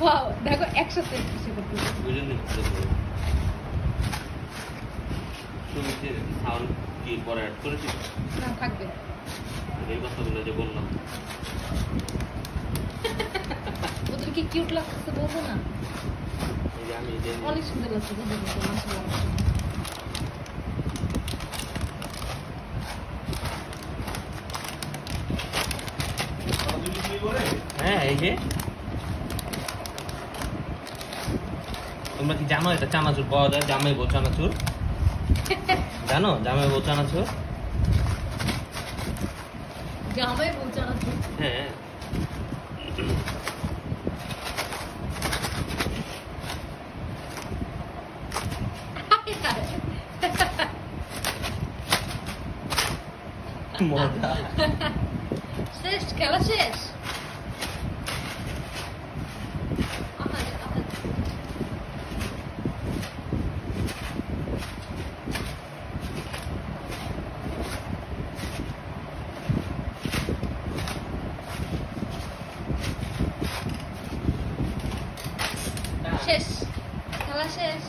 Wow দেখো একসাথে কিছু সুমিতে সাউন্ড কি পরে অ্যাড করেছি? না থাকবে। এই কথাগুলো যে বললাম। ওদের কি কিউট লাগতেছে বলব না? আমি অনেক সুন্দর লাগছে বুঝতে হ্যাঁ এই যে। তোমরা কি জানো এটা চানাচুর? পাওয়া যায় জামাই বউ চানাচুর। জানো? জামাই বউ চানাচুর? জামাই হ্যাঁ। মজা। শেষ খেলা শেষ? শেষ খেলা শেষ